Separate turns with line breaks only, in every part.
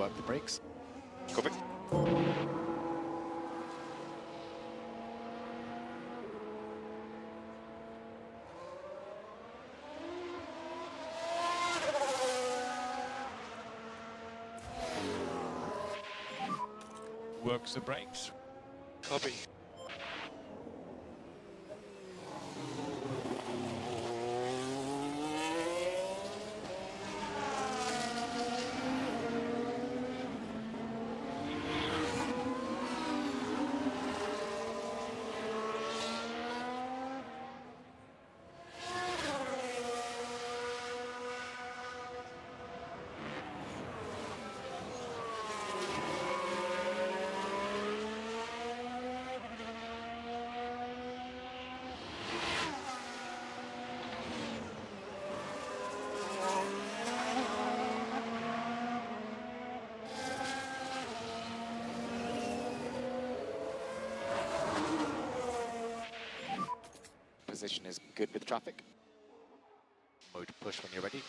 work the brakes.
Copy.
Works the brakes.
Copy.
Position is good with traffic. Mode push when you're ready.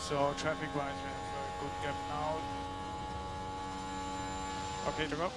So traffic-wise, we have a good gap now. Okay to go.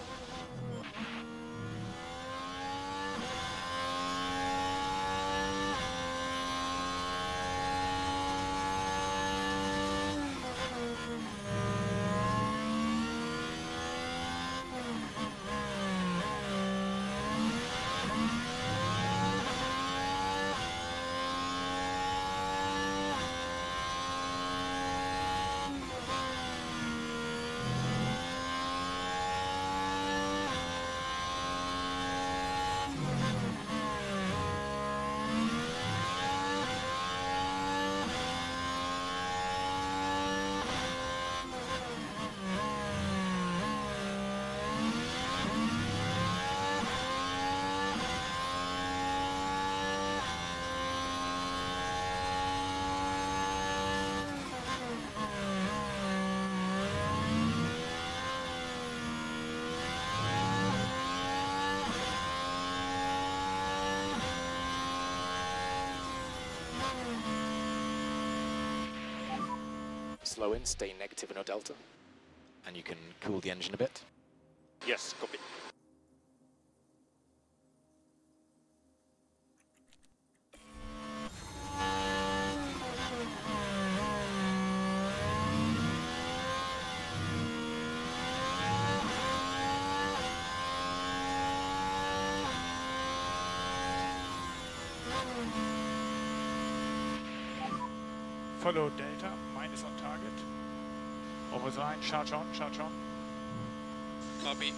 Slow in, stay negative in your delta. And you can cool the engine a bit.
Yes, copy.
Follow Delta, minus on target. Over the line, charge on, charge on.
Copy.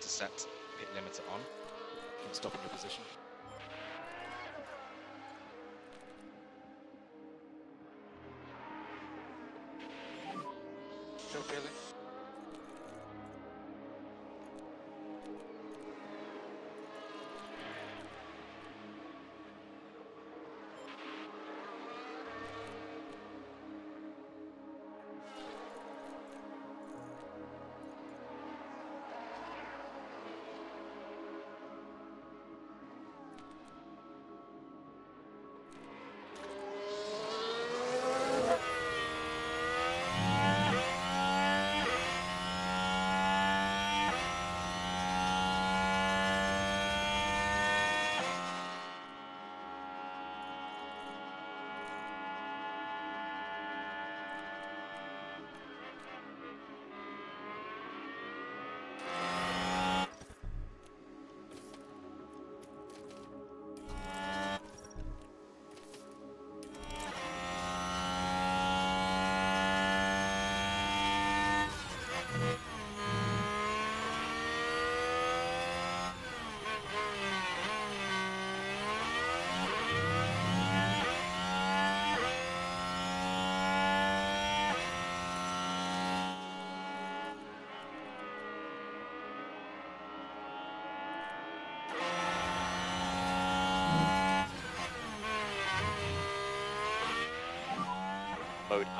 To set pit limiter on.
You can stop in your position.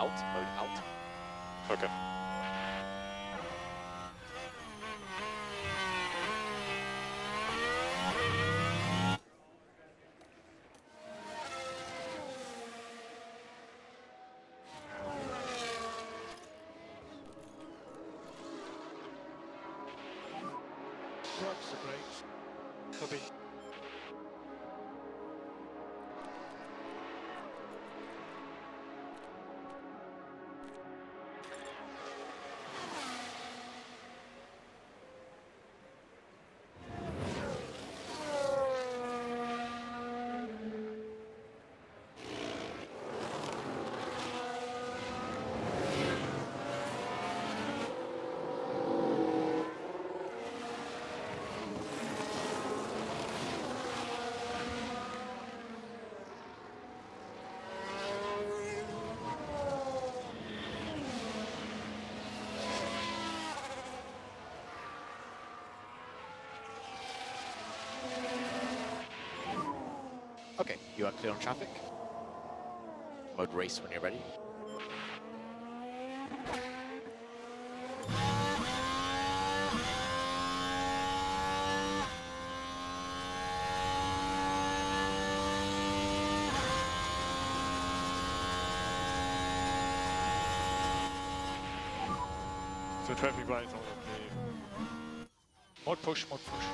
Out, mode out.
Okay.
You are clear on traffic. Mode race when you're ready.
So traffic lights all okay. Mode push, mode push.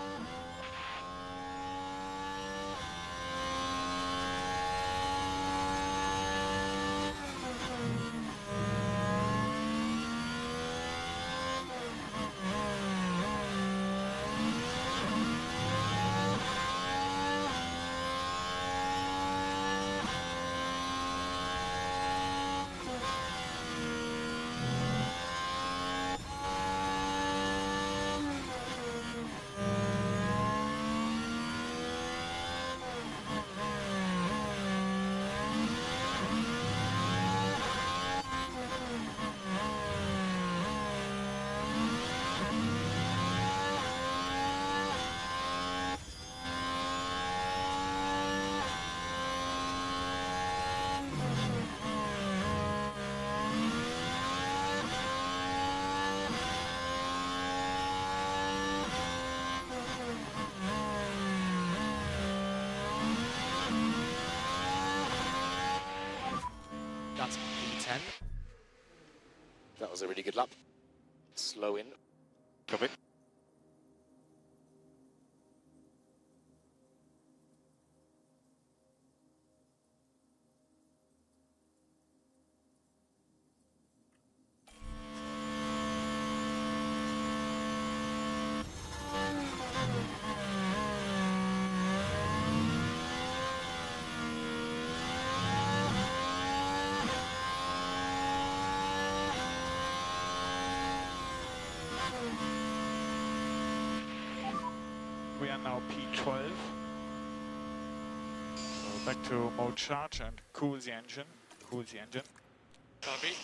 That was a really good lap. Slow in.
Copy.
We are now P12. So back to mode charge and cool the engine. Cool the engine.
Copy.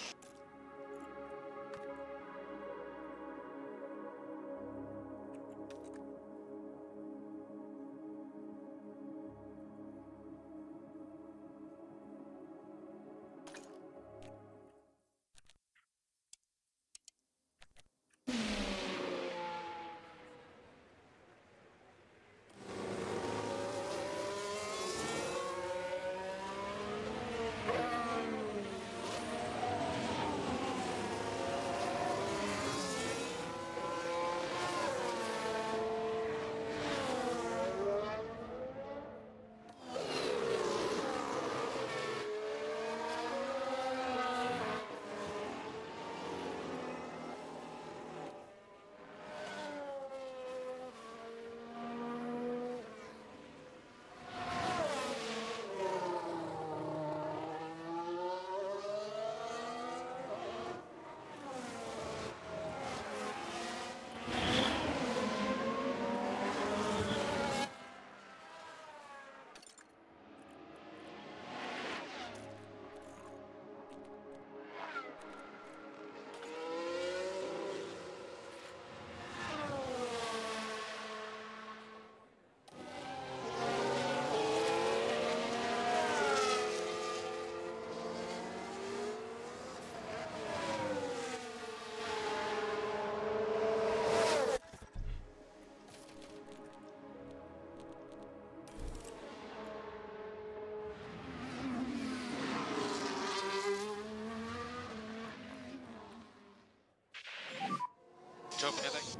Job, Ellie.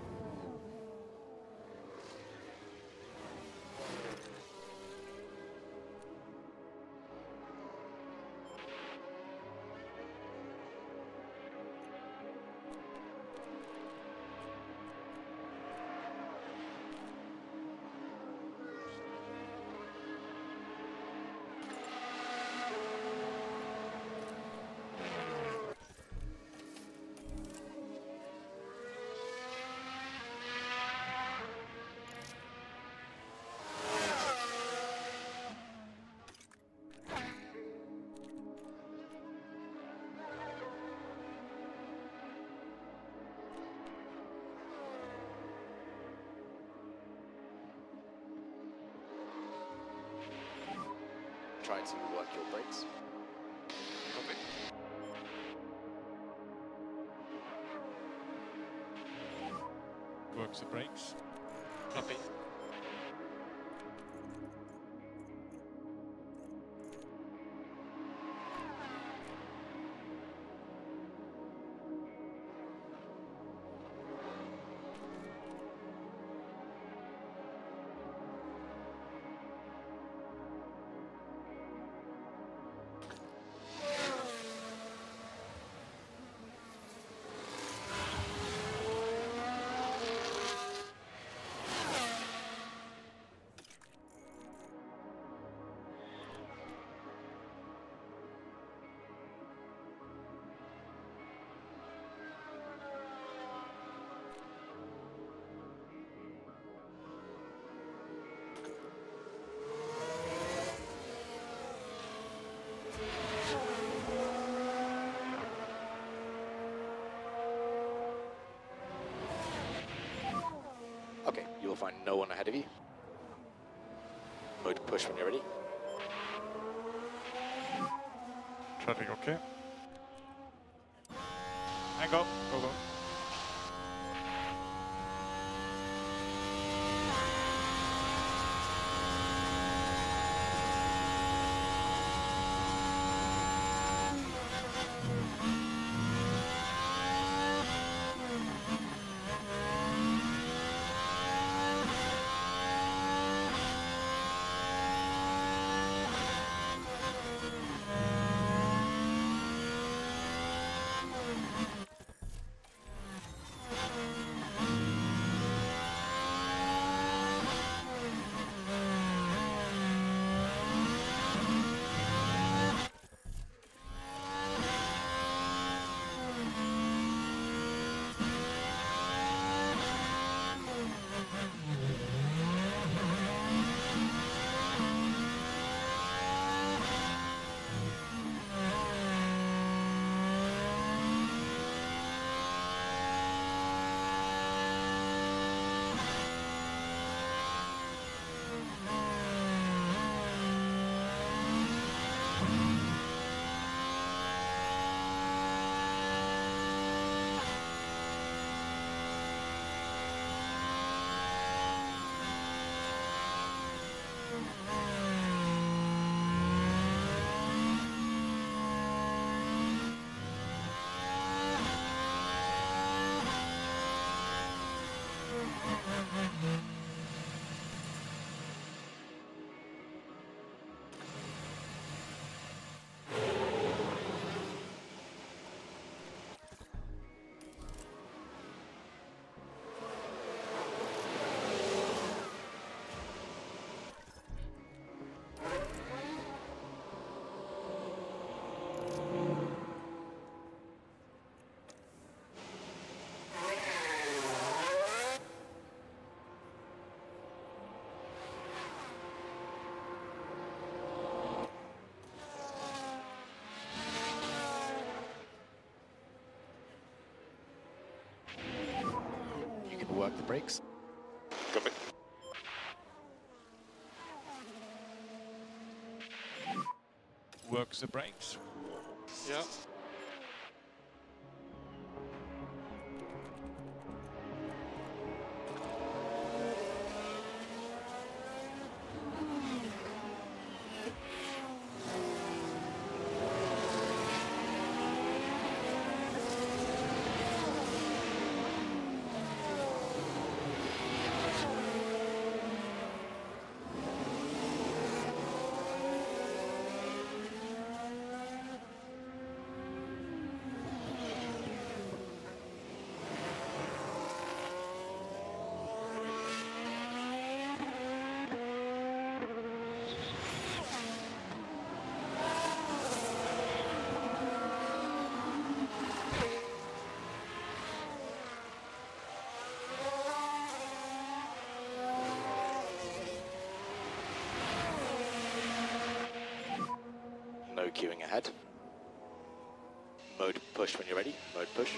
Try to work your brakes.
Copy.
Works the brakes.
Copy.
Find no one ahead of you. Mode push when you're ready.
Traffic okay.
You the brakes.
Copy.
Works the brakes.
Yeah.
Push when you're ready. Mode push.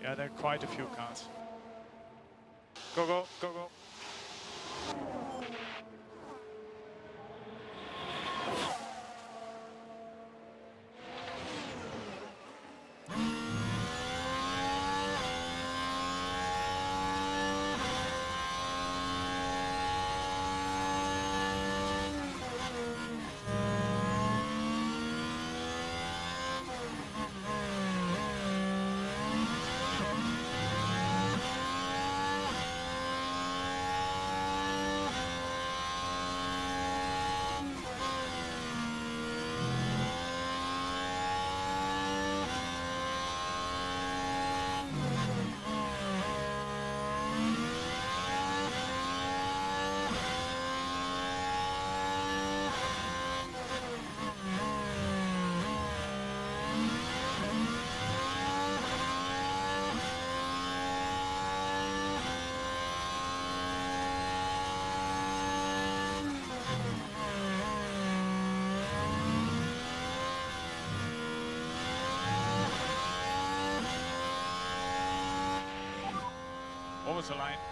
Yeah, there are quite a few cars. Go, go, go, go. Over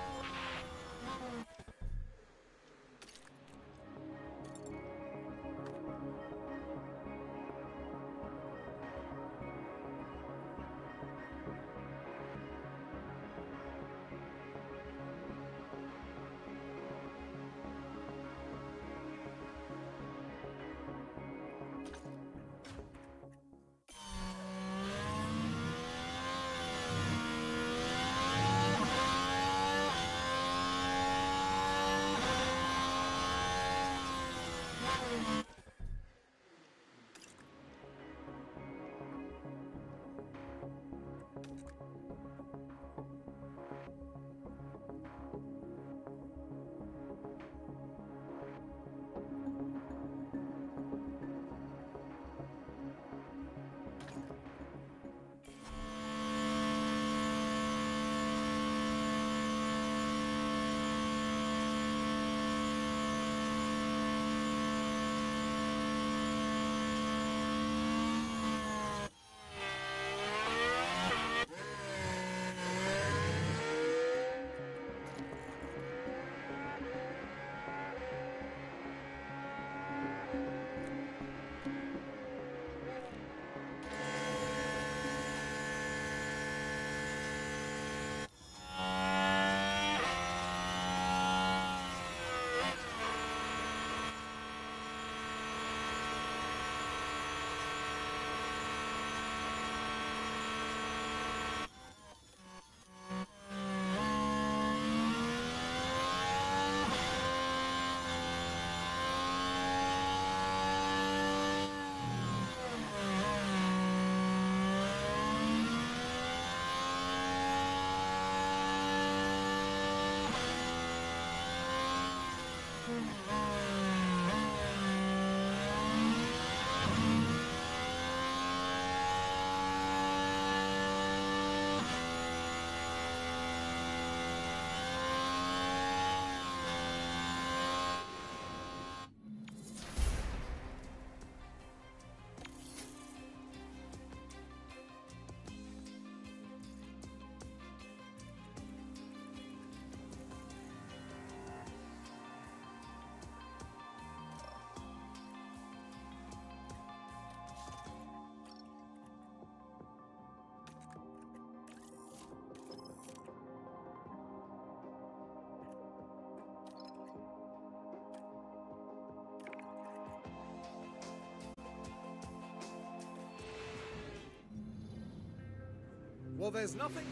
Well, there's nothing